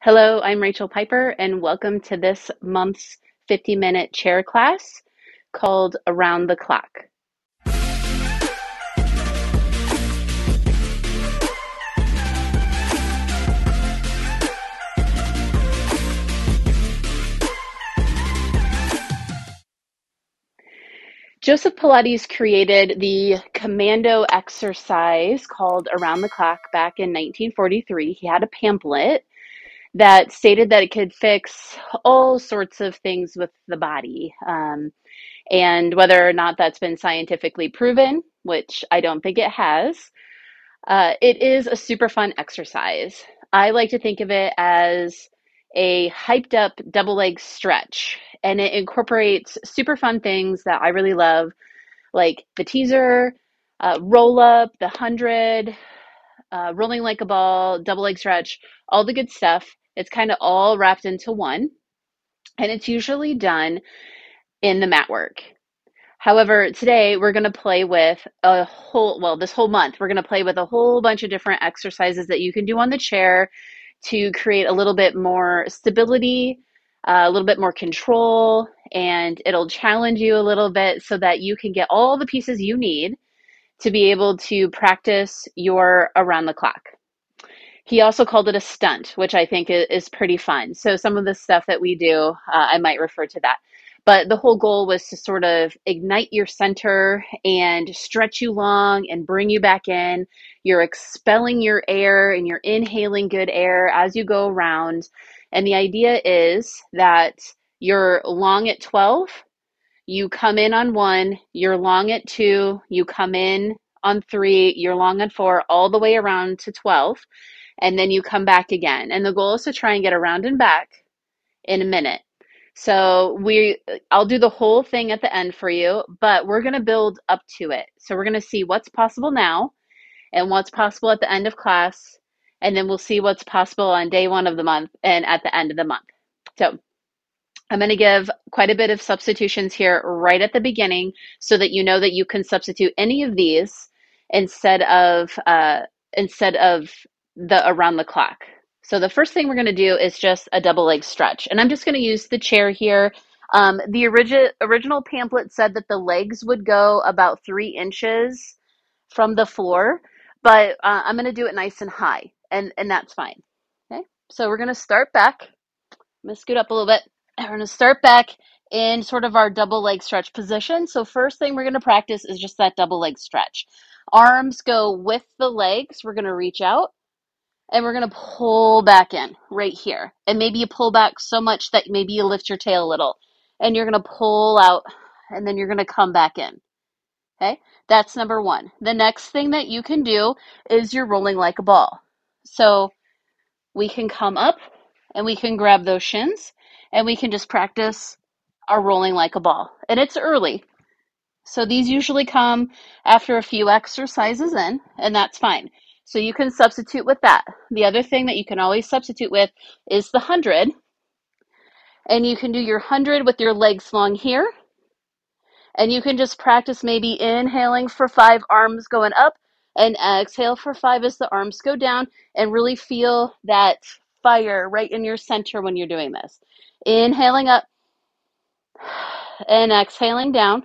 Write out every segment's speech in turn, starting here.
Hello, I'm Rachel Piper, and welcome to this month's 50 minute chair class called Around the Clock. Joseph Pilates created the commando exercise called Around the Clock back in 1943. He had a pamphlet that stated that it could fix all sorts of things with the body. Um, and whether or not that's been scientifically proven, which I don't think it has, uh, it is a super fun exercise. I like to think of it as a hyped up double leg stretch, and it incorporates super fun things that I really love, like the teaser, uh, roll up, the hundred, uh, rolling like a ball, double leg stretch, all the good stuff. It's kind of all wrapped into one, and it's usually done in the mat work. However, today we're going to play with a whole, well, this whole month, we're going to play with a whole bunch of different exercises that you can do on the chair to create a little bit more stability, uh, a little bit more control, and it'll challenge you a little bit so that you can get all the pieces you need to be able to practice your around the clock. He also called it a stunt, which I think is pretty fun. So, some of the stuff that we do, uh, I might refer to that. But the whole goal was to sort of ignite your center and stretch you long and bring you back in. You're expelling your air and you're inhaling good air as you go around. And the idea is that you're long at 12, you come in on one, you're long at two, you come in on three, you're long at four, all the way around to 12, and then you come back again. And the goal is to try and get around and back in a minute. So we I'll do the whole thing at the end for you, but we're going to build up to it. So we're going to see what's possible now and what's possible at the end of class, and then we'll see what's possible on day 1 of the month and at the end of the month. So I'm going to give quite a bit of substitutions here right at the beginning so that you know that you can substitute any of these instead of uh, instead of the around the clock. So the first thing we're going to do is just a double leg stretch. And I'm just going to use the chair here. Um, the origi- original pamphlet said that the legs would go about three inches from the floor, but uh, I'm going to do it nice and high, and, and that's fine. Okay, so we're going to start back. I'm going to scoot up a little bit. We're going to start back in sort of our double leg stretch position. So first thing we're going to practice is just that double leg stretch. Arms go with the legs. We're going to reach out and we're going to pull back in right here. And maybe you pull back so much that maybe you lift your tail a little. And you're going to pull out and then you're going to come back in. Okay? That's number 1. The next thing that you can do is you're rolling like a ball. So we can come up and we can grab those shins and we can just practice our rolling like a ball. And it's early. So these usually come after a few exercises in, and that's fine. So you can substitute with that. The other thing that you can always substitute with is the 100. And you can do your 100 with your legs long here. And you can just practice maybe inhaling for five, arms going up, and exhale for five as the arms go down, and really feel that fire right in your center when you're doing this. Inhaling up and exhaling down.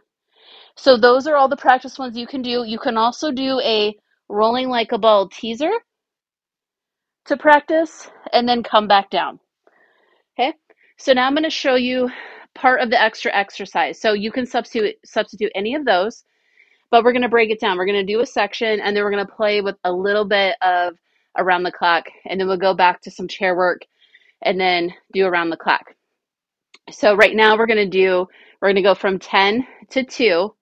So those are all the practice ones you can do. You can also do a rolling like a ball teaser to practice and then come back down. Okay, so now I'm going to show you part of the extra exercise. So you can substitute substitute any of those, but we're going to break it down. We're going to do a section and then we're going to play with a little bit of around the clock and then we'll go back to some chair work and then do around the clock. So right now we're going to do we're going to go from 10 to 2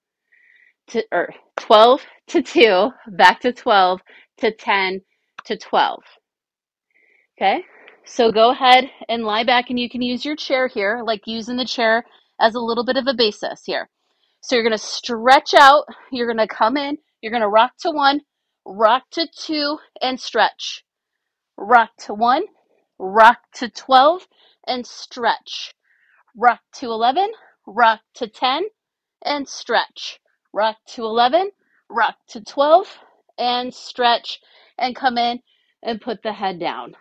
to or 12 to 2, back to 12 to 10 to 12. Okay? So go ahead and lie back and you can use your chair here, like using the chair as a little bit of a basis here. So you're going to stretch out, you're going to come in, you're going to rock to 1, rock to 2 and stretch. Rock to 1, rock to 12 and stretch. Rock to 11, rock to 10 and stretch rock to 11, rock to 12, and stretch and come in and put the head down.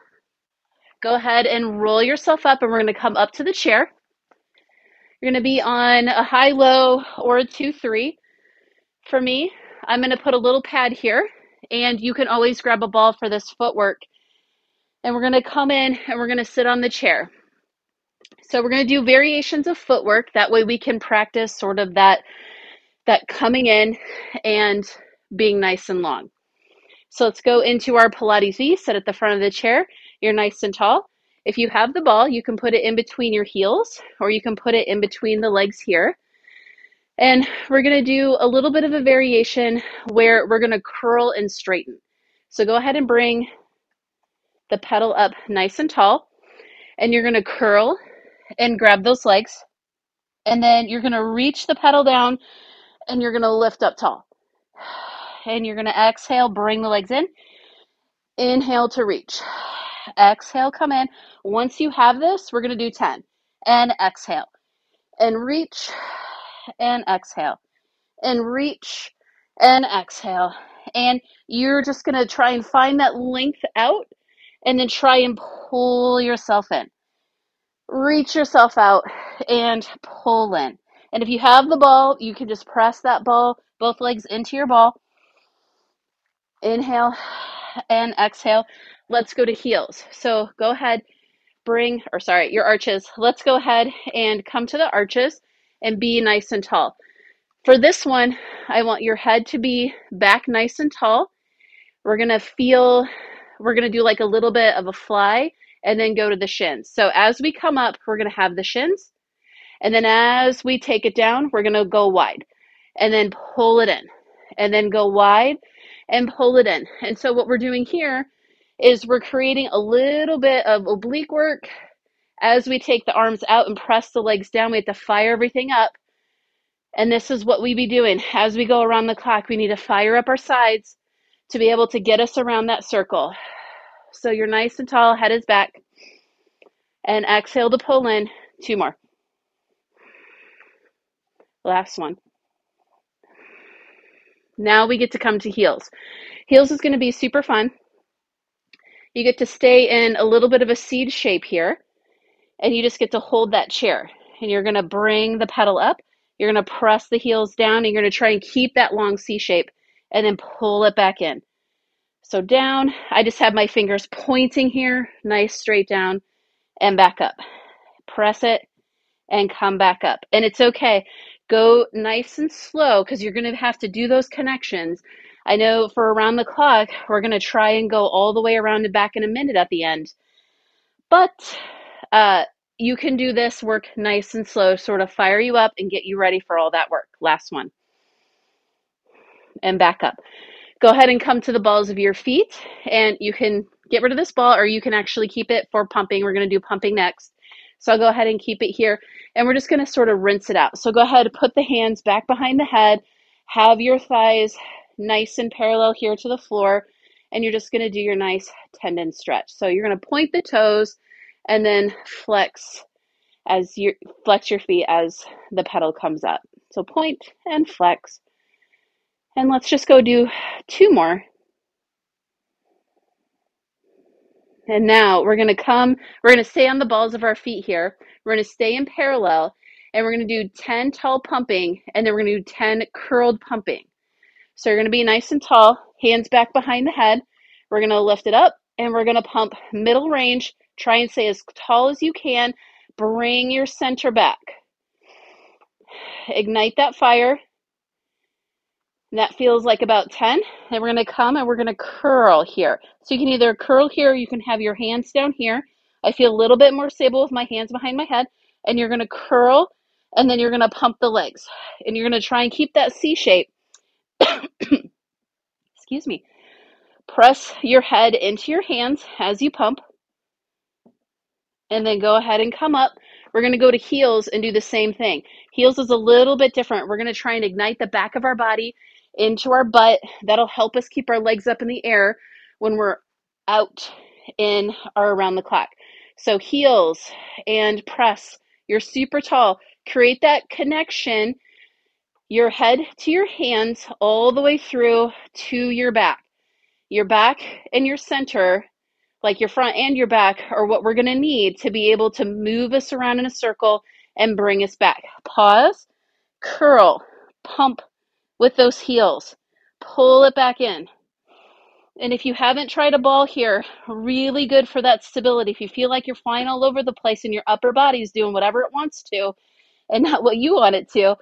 Go ahead and roll yourself up, and we're going to come up to the chair. You're going to be on a high, low, or a 2 3. For me, I'm going to put a little pad here, and you can always grab a ball for this footwork. And we're going to come in and we're going to sit on the chair. So we're going to do variations of footwork. That way we can practice sort of that that coming in and being nice and long. So let's go into our Pilates V. Sit at the front of the chair. You're nice and tall. If you have the ball, you can put it in between your heels or you can put it in between the legs here. And we're going to do a little bit of a variation where we're going to curl and straighten. So go ahead and bring the pedal up nice and tall. And you're going to curl and grab those legs. And then you're going to reach the pedal down and you're going to lift up tall. And you're going to exhale, bring the legs in. Inhale to reach. Exhale, come in. Once you have this, we're going to do 10. And exhale. And reach and exhale. And reach and exhale. And you're just going to try and find that length out and then try and pull yourself in. Reach yourself out and pull in. And if you have the ball, you can just press that ball, both legs into your ball. Inhale and exhale. Let's go to heels. So go ahead, bring, or sorry, your arches. Let's go ahead and come to the arches and be nice and tall. For this one, I want your head to be back nice and tall. We're going to feel, we're going to do like a little bit of a fly and then go to the shins. So as we come up, we're going to have the shins and then as we take it down, we're going to go wide and then pull it in and then go wide and pull it in. And so what we're doing here is we're creating a little bit of oblique work as we take the arms out and press the legs down. We have to fire everything up. And this is what we be doing as we go around the clock. We need to fire up our sides to be able to get us around that circle. So you're nice and tall, head is back. And exhale to pull in. Two more. Last one. Now we get to come to heels. Heels is going to be super fun. You get to stay in a little bit of a C shape here, and you just get to hold that chair. And you're going to bring the pedal up. You're going to press the heels down, and you're going to try and keep that long C shape, and then pull it back in. So down, I just have my fingers pointing here, nice straight down, and back up. Press it and come back up. And it's okay. Go nice and slow because you're going to have to do those connections. I know for around the clock, we're going to try and go all the way around and back in a minute at the end. But uh, you can do this work nice and slow, sort of fire you up and get you ready for all that work. Last one. And back up. Go ahead and come to the balls of your feet, and you can get rid of this ball or you can actually keep it for pumping. We're going to do pumping next. So I'll go ahead and keep it here and we're just going to sort of rinse it out. So go ahead, put the hands back behind the head, have your thighs nice and parallel here to the floor, and you're just going to do your nice tendon stretch. So you're going to point the toes and then flex as you flex your feet as the pedal comes up. So point and flex. And let's just go do two more. And now we're going to come, we're going to stay on the balls of our feet here. We're going to stay in parallel and we're going to do 10 tall pumping and then we're going to do 10 curled pumping. So you're going to be nice and tall, hands back behind the head. We're going to lift it up and we're going to pump middle range. Try and stay as tall as you can. Bring your center back. Ignite that fire. And that feels like about 10. And we're going to come and we're going to curl here. So you can either curl here, you can have your hands down here. I feel a little bit more stable with my hands behind my head. And you're going to curl and then you're going to pump the legs. And you're going to try and keep that C shape. Excuse me. Press your head into your hands as you pump. And then go ahead and come up. We're going to go to heels and do the same thing. Heels is a little bit different. We're going to try and ignite the back of our body into our butt. That'll help us keep our legs up in the air when we're out in or around the clock. So heels and press. You're super tall. Create that connection, your head to your hands all the way through to your back. Your back and your center like your front and your back, are what we're going to need to be able to move us around in a circle and bring us back. Pause, curl, pump with those heels, pull it back in. And if you haven't tried a ball here, really good for that stability. If you feel like you're flying all over the place and your upper body's doing whatever it wants to and not what you want it to,